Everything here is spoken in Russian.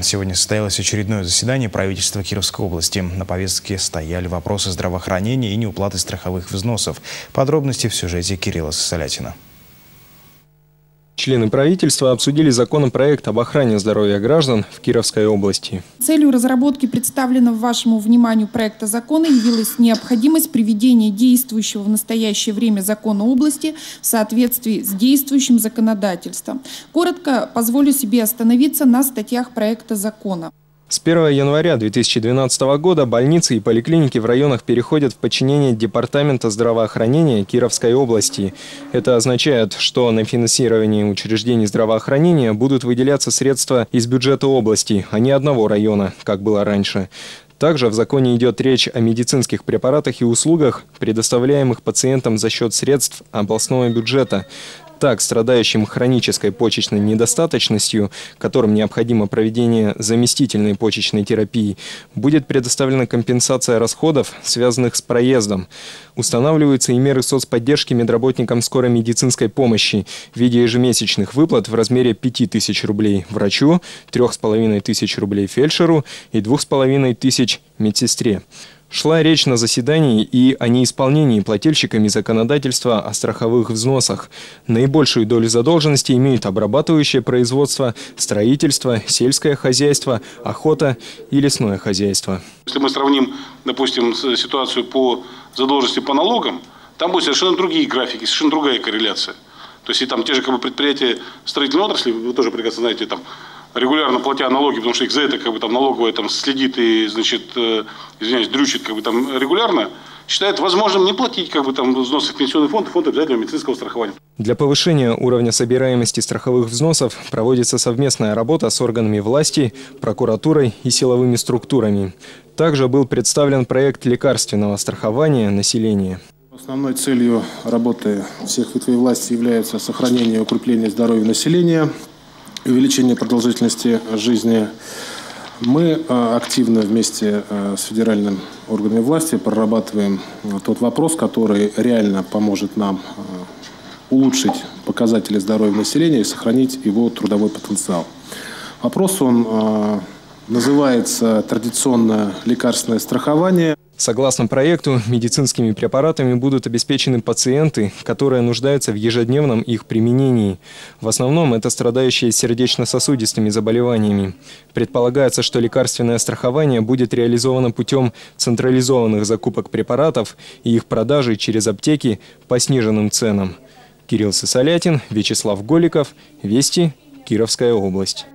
Сегодня состоялось очередное заседание правительства Кировской области. На повестке стояли вопросы здравоохранения и неуплаты страховых взносов. Подробности в сюжете Кирилла Сосолятина. Члены правительства обсудили законопроект об охране здоровья граждан в Кировской области. Целью разработки представленного вашему вниманию проекта закона явилась необходимость приведения действующего в настоящее время закона области в соответствии с действующим законодательством. Коротко позволю себе остановиться на статьях проекта закона. С 1 января 2012 года больницы и поликлиники в районах переходят в подчинение Департамента здравоохранения Кировской области. Это означает, что на финансирование учреждений здравоохранения будут выделяться средства из бюджета области, а не одного района, как было раньше. Также в законе идет речь о медицинских препаратах и услугах, предоставляемых пациентам за счет средств областного бюджета. Так, страдающим хронической почечной недостаточностью, которым необходимо проведение заместительной почечной терапии, будет предоставлена компенсация расходов, связанных с проездом. Устанавливаются и меры соцподдержки медработникам скорой медицинской помощи в виде ежемесячных выплат в размере 5000 рублей врачу, 3500 рублей фельдшеру и 2500 медсестре. Шла речь на заседании и о неисполнении плательщиками законодательства о страховых взносах. Наибольшую долю задолженности имеют обрабатывающее производство, строительство, сельское хозяйство, охота и лесное хозяйство. Если мы сравним, допустим, ситуацию по задолженности по налогам, там будут совершенно другие графики, совершенно другая корреляция. То есть и там те же как бы, предприятия строительной отрасли, вы тоже прекрасно знаете, там регулярно платя налоги, потому что их за это как бы там налоговая там следит и, значит, э, извиняюсь, дрючит как бы там регулярно, считает возможным не платить как бы там взносы в пенсионный фонд и фонд обязательного медицинского страхования. Для повышения уровня собираемости страховых взносов проводится совместная работа с органами власти, прокуратурой и силовыми структурами. Также был представлен проект лекарственного страхования населения. Основной целью работы всех ветвей власти является сохранение и укрепление здоровья населения, увеличение продолжительности жизни. Мы э, активно вместе э, с федеральным органами власти прорабатываем э, тот вопрос, который реально поможет нам улучшить показатели здоровья населения и сохранить его трудовой потенциал. Вопрос он называется традиционное лекарственное страхование. Согласно проекту, медицинскими препаратами будут обеспечены пациенты, которые нуждаются в ежедневном их применении. В основном это страдающие сердечно-сосудистыми заболеваниями. Предполагается, что лекарственное страхование будет реализовано путем централизованных закупок препаратов и их продажи через аптеки по сниженным ценам. Кирилл Сысолятин, Вячеслав Голиков, Вести, Кировская область.